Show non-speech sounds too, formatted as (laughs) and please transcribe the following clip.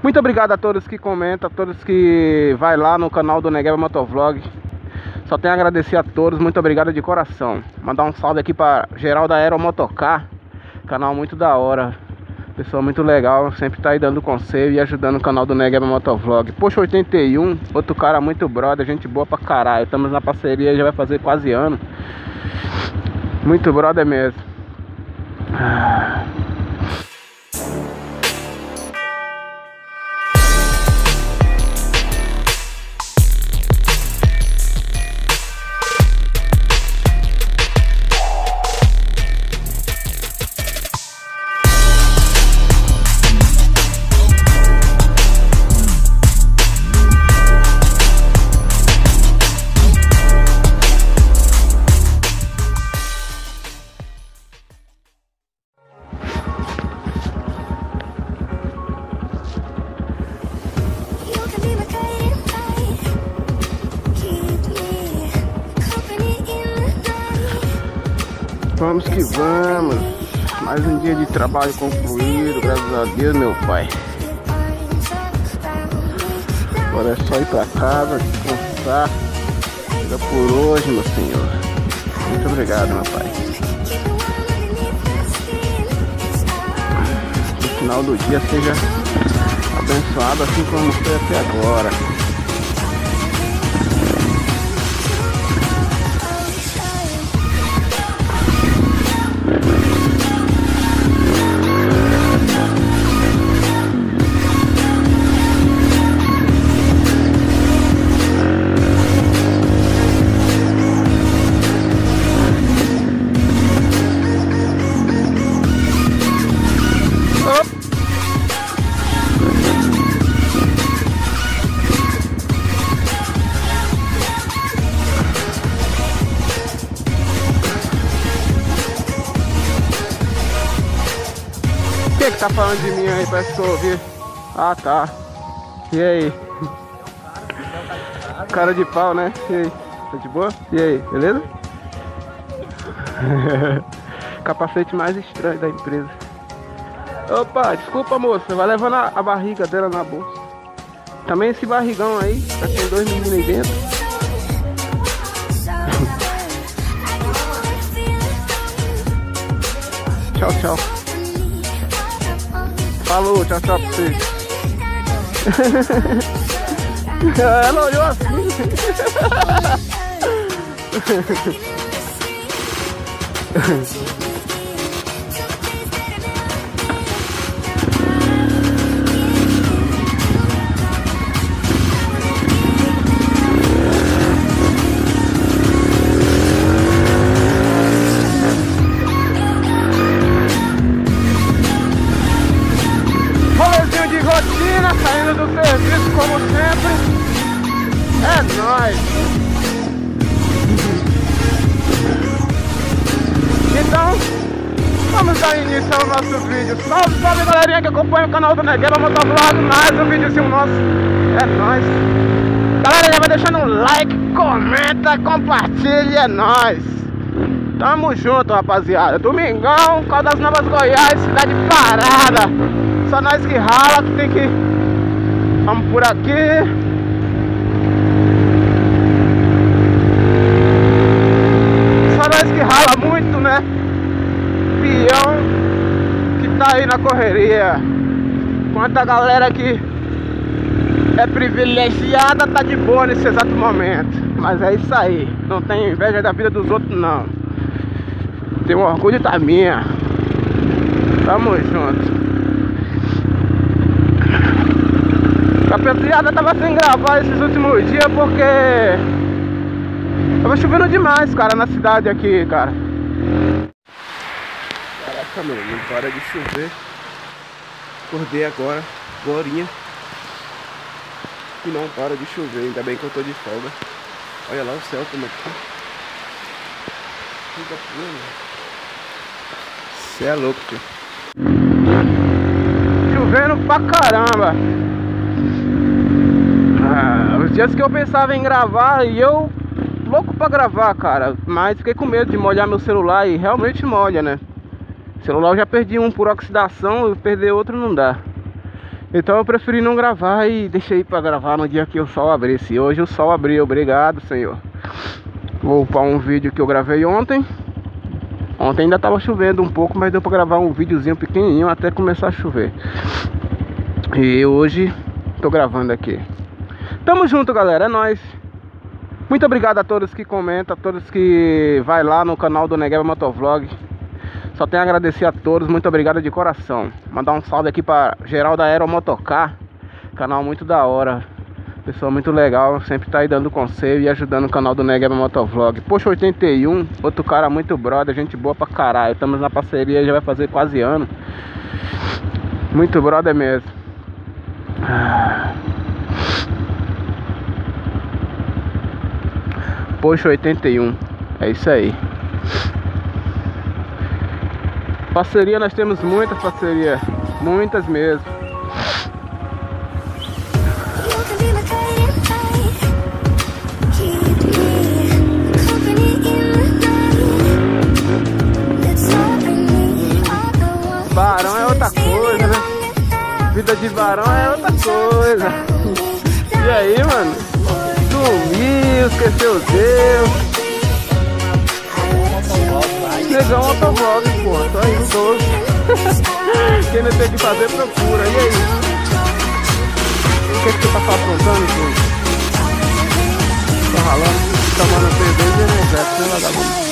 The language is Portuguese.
Muito obrigado a todos que comentam, a todos que vai lá no canal do Negueba Motovlog. Só tenho a agradecer a todos, muito obrigado de coração. Mandar um salve aqui para geral da Aeromotocar, canal muito da hora. Pessoa muito legal, sempre tá aí dando conselho e ajudando o canal do Negueba Motovlog. Poxa 81, outro cara muito brother, gente boa pra caralho. Estamos na parceria, já vai fazer quase ano. Muito brother mesmo. Ah. Vamos que vamos. Mais um dia de trabalho concluído, graças a Deus, meu pai. Agora é só ir pra casa, descansar. Chega por hoje, meu senhor. Muito obrigado, meu pai. Que o final do dia seja abençoado assim como foi até agora. Tá falando de mim aí pra pessoa ouvir? Ah, tá. E aí? (laughs) Cara de pau, né? E aí? Tá de boa? E aí, beleza? (laughs) Capacete mais estranho da empresa. Opa, desculpa moça, vai levando a, a barriga dela na bolsa. Também esse barrigão aí, tá com dois meninos aí dentro. (laughs) tchau, tchau. Falou, tchau, tchau pra vocês. Ela olhou assim. Rotina, saindo do serviço como sempre. É nóis. Então, vamos dar início ao nosso vídeo. Salve, salve galerinha que acompanha o canal do Negueba Motovlog. Mais um videozinho nosso. É nóis. Galera, já vai deixando um like, comenta, compartilha. É nóis. Tamo junto, rapaziada. Domingão, Caldas Novas Goiás, cidade parada. Só nós que rala, que tem que. Vamos por aqui. Só nós que rala muito, né? Peão que tá aí na correria. Quanta galera que é privilegiada tá de boa nesse exato momento. Mas é isso aí. Não tem inveja da vida dos outros, não. Tenho orgulho da minha. Tamo junto. Rapaziada, tava sem gravar esses últimos dias porque tava chovendo demais, cara, na cidade aqui, cara. Caraca, meu, não para de chover. Acordei agora, agorinha. E não para de chover, ainda bem que eu tô de folga. Olha lá o céu como é que tá. Fica plano. Cê é louco, tio. Chovendo pra caramba. Os dias que eu pensava em gravar e eu louco pra gravar, cara. Mas fiquei com medo de molhar meu celular e realmente molha, né? O celular eu já perdi um por oxidação, perder outro não dá. Então eu preferi não gravar e deixei para gravar no dia que o sol abrisse. Hoje o sol abriu, obrigado, Senhor. Vou upar um vídeo que eu gravei ontem. Ontem ainda tava chovendo um pouco, mas deu para gravar um videozinho pequenininho até começar a chover. E hoje tô gravando aqui. Tamo junto, galera, é nóis. Muito obrigado a todos que comentam, a todos que vai lá no canal do Negueba Motovlog. Só tenho a agradecer a todos, muito obrigado de coração. Mandar um salve aqui para geral da Aeromotocar, canal muito da hora. Pessoa muito legal, sempre tá aí dando conselho e ajudando o canal do Negueba Motovlog. Poxa 81, outro cara muito brother, gente boa pra caralho. Estamos na parceria, já vai fazer quase ano. Muito brother mesmo. Poxa 81, é isso aí. Parceria, nós temos muitas parcerias, muitas mesmo. Barão é outra coisa, né? Vida de varão é outra coisa. E aí, mano? Dormiu, esqueceu Deus. Negão Autovlog, pô. Tô aí, (laughs) doce. Quem não tem que fazer, procura. E aí? O que, é que você tá aprontando, gente? Tô ralando, tomando cerveja e energético, né, vagabundo?